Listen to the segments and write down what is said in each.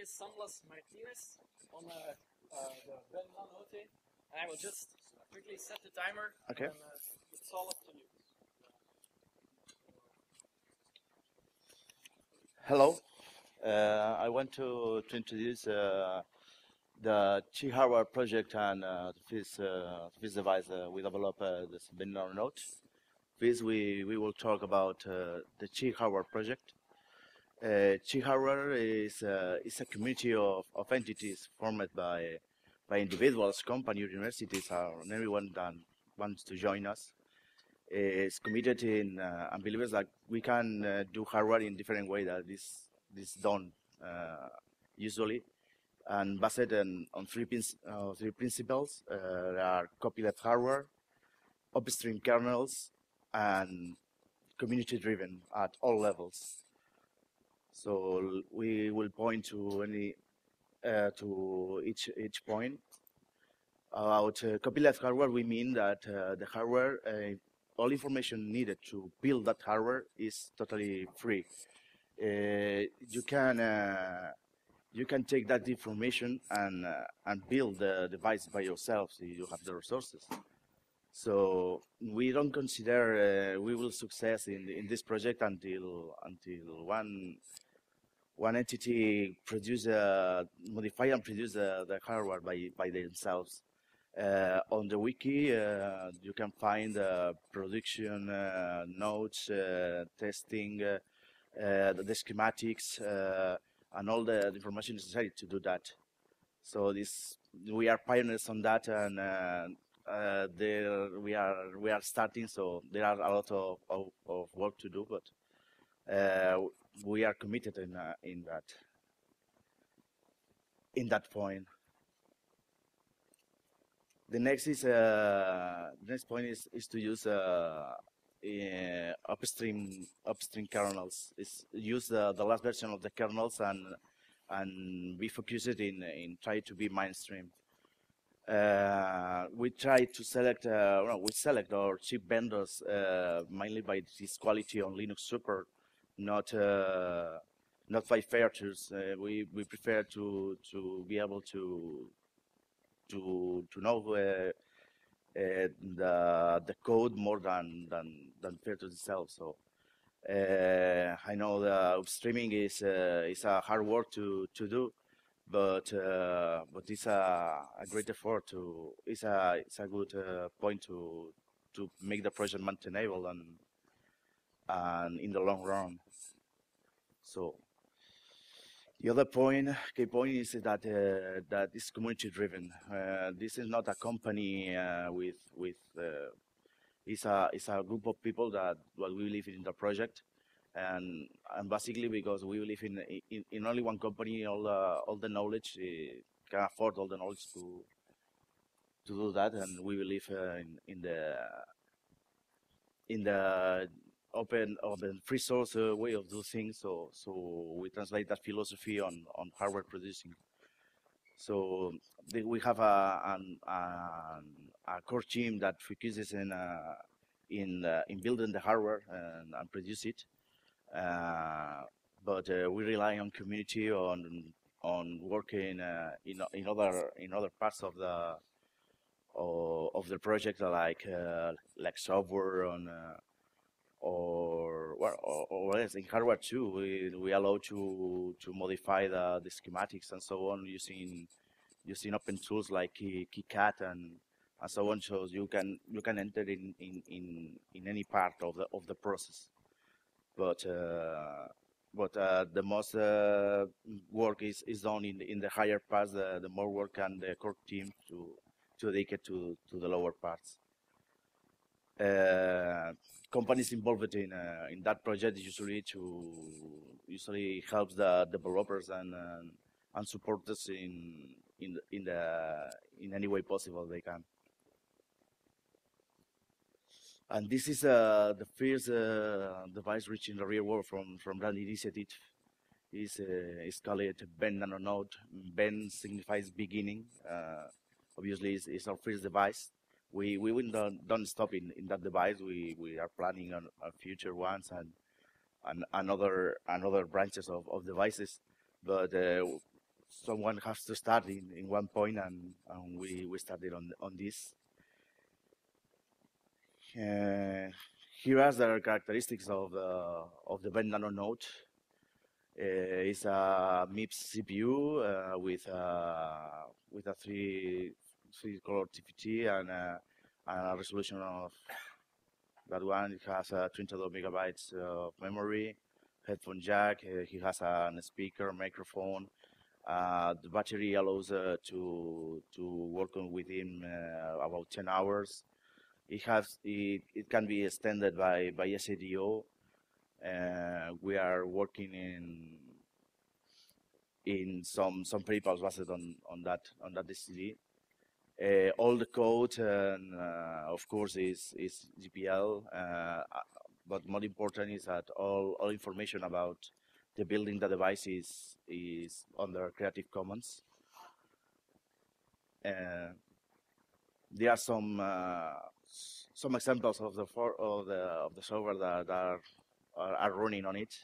is Samblas Martinez on uh, uh, the Ben NanoNote. And I will just quickly set the timer. Okay. And, uh, it's all up to you. Hello. Uh, I want to, to introduce uh, the Qi hardware project and uh, this uh, this device uh, we developed uh, this Ben NanoNote. This we, we will talk about uh, the Qi hardware project. Uh, is uh, is a community of, of entities formed by by individuals, companies, universities, and everyone that wants to join us. It's committed in uh, and believes that we can uh, do hardware in different way that this this done uh, usually and based on, on three, uh, three principles. Uh, there are copyleft hardware, upstream kernels, and community-driven at all levels. So we will point to any uh, to each each point. About uh, copyleft hardware, we mean that uh, the hardware, uh, all information needed to build that hardware is totally free. Uh, you can uh, you can take that information and uh, and build the device by yourself if you have the resources. So we don't consider uh, we will success in in this project until until one one entity produce uh, modify and produce uh, the hardware by by themselves. Uh, on the wiki, uh, you can find uh, production uh, notes, testing, uh, the schematics, and all the information necessary to do that. So this we are pioneers on that, and uh, there we are we are starting. So there are a lot of, of, of work to do, but uh, we are committed in uh, in that in that point. The next is uh, the next point is, is to use uh, uh, upstream upstream kernels. Is use the, the last version of the kernels and and we focus it in in try to be mainstream. Uh, we try to select uh, well, we select our chip vendors uh, mainly by this quality on Linux Super, not not by features. Uh, we we prefer to to be able to to to know uh, uh, the the code more than than than features itself. So I know the streaming is is a hard work to to do, but uh, but it's a, a great effort to it's a it's a good uh, point to to make the project maintainable and and in the long run. So the other point, key point is that uh, that is community driven. Uh, this is not a company uh, with with. Uh, it's a it's a group of people that well, we live in the project, and and basically because we live in in, in only one company, all the all the knowledge uh, can afford all the knowledge to to do that, and we believe uh, in in the in the open open free source uh, way of do things. So so we translate that philosophy on on hardware producing. So we have a, an, an, a core team that focuses in uh, in uh, in building the hardware and, and produce it. Uh, but uh, we rely on community on on working uh, in in other in other parts of the of, of the project like like software on or well, or, or else in hardware too. We we allow to to modify the, the schematics and so on using using open tools like KiCad and and so on. So you can you can enter in in in, in any part of the of the process. But uh, but uh, the most uh, work is, is done in the, in the higher parts. The, the more work and the core team to to dedicate to to the lower parts uh, companies involved in uh, in that project usually to usually helps the developers and uh, and support us in in in the in any way possible they can. And this is uh, the first uh, device reaching the real world from from that initiative. is uh, is called Ben NanoNote. Ben signifies beginning. Uh, obviously, it's, it's our first device we we will don't, don't stop in, in that device. We we are planning on, on future ones and and another another branches of, of devices. But uh, someone has to start in, in one point, and, and we, we started on on this. Uh, here are the characteristics of the of the Ben NanoNote. Uh, it's a MIPS CPU uh, with a with a three three color TFT and a, and a resolution of that one. It has a 22 megabytes of memory, headphone jack. Uh, he has a speaker, microphone. Uh, the battery allows uh, to to work on within uh, about 10 hours. It has it, it can be extended by by SDIO uh, we are working in in some some peripherals based on on that on that DCD. Uh, all the code, and uh, of course, is is GPL. Uh, but more important is that all all information about the building the device is is under Creative Commons. Uh, there are some uh, some examples of the for, of the of the software that, are are, are running on it.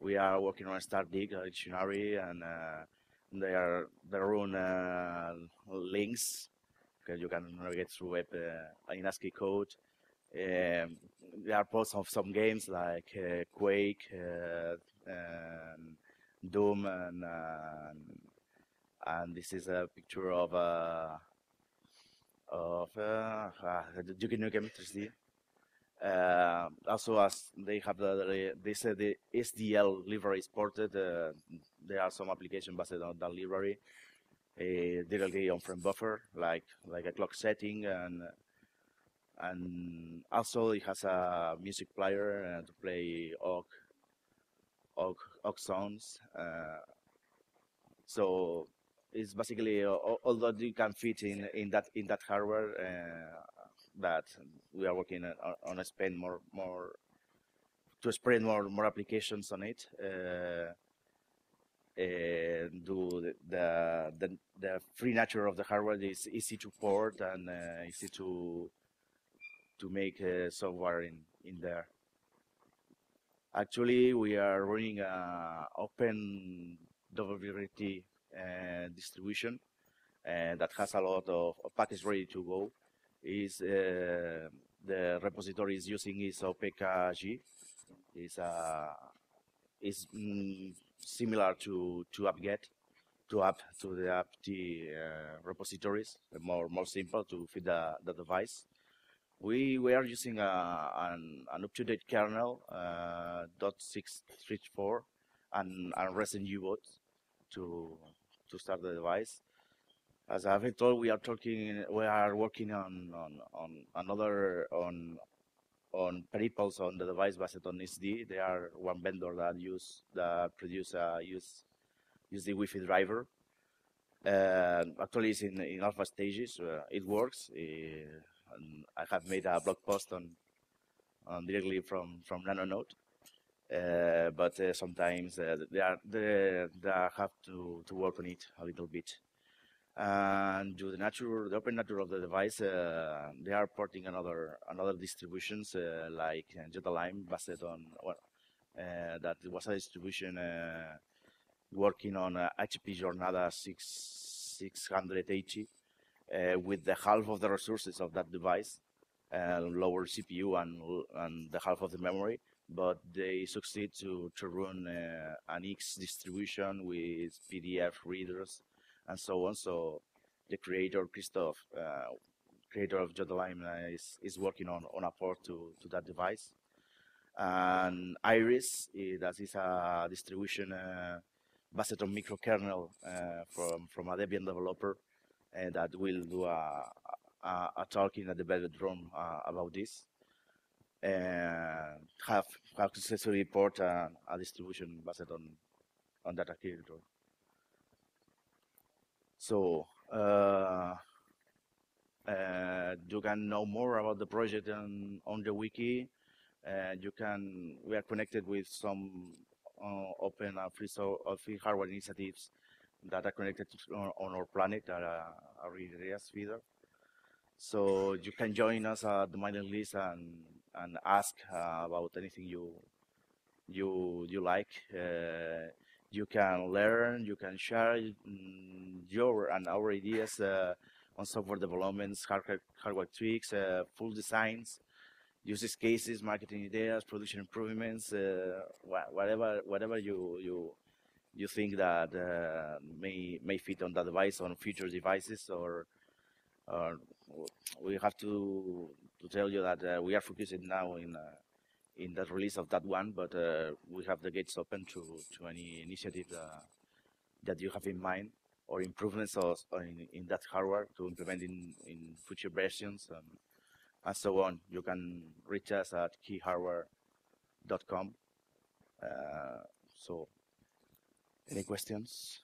We are working on StarDict a dictionary, and uh, they are they run uh, links because you can navigate through web uh, in ASCII code. Um, there are parts of some games like uh, Quake, uh, and Doom, and, and this is a picture of uh, of uh, Nukem 3D. Uh, also, as they have the, they said the SDL library exported, uh, there are some applications based on that library uh, directly on frame buffer, like like a clock setting, and and also it has a music player uh, to play OGG OGG, OGG sounds. Uh, so it's basically all that you can fit in in that in that hardware uh, that we are working on, on spend more more to spread more more applications on it. Uh, and do the, the the free nature of the hardware is easy to port and uh, easy to to make uh, software in in there. Actually, we are running a open WRT uh, distribution uh, that has a lot of, of packages ready to go is uh, the repository is using is OPKG. is uh, is mm, similar to to apt-get to app to the apt uh, repositories, more more simple to fit the, the device. We we are using a, an, an up-to-date kernel uh, .634 and and recent U-boot to to start the device as I've told, we are talking, we are working on on, on another on on peripherals on the device based on SD. They are one vendor that use that produce uh, use use the Wi-Fi driver. Uh, actually, it's in in alpha stages. Uh, it works. And I have made a blog post on on directly from from NanoNote. Uh, but uh, sometimes uh, they are they, they have to to work on it a little bit and to the natural, the open nature of the device, uh, they are porting another another distributions uh, like uh, Jota Lime based on well, that was a distribution working on HP Jornada 6 680 uh, with the half of the resources of that device, lower CPU and and the half of the memory. But they succeed to to run an X distribution with PDF readers and so on. So the creator, Christoph, uh, creator of Jota uh, is, is working on, on a port to, to that device. And Iris, that is a distribution uh, based on microkernel uh, from, from a Debian developer uh, that will do a, a, a talk in a development room uh, about this. And have, successfully port a, a distribution based on, on that architecture. So uh, uh, you can know more about the project on, on the wiki. Uh, you can we are connected with some uh, open and free, so, uh, free hardware initiatives that are connected to, on, on, our planet are, are RSS feeder. So you can join us at the mailing list and and ask uh, about anything you you you like. You can learn, you can share mm, your and our ideas uh, on software developments, hardware, hardware tweaks, uh, full designs, uses cases, marketing ideas, production improvements, uh, wha- whatever whatever you you you think that uh, may may fit on that device on future devices or or we have to to tell you that uh, we are focusing now in uh, in the release of that one, but uh, we have the gates open to to any initiative uh, that you have in mind or improvements or, or in, in that hardware to implement in, in future versions and, and so on. You can reach us at qi-hardware.com. Uh, so, any questions?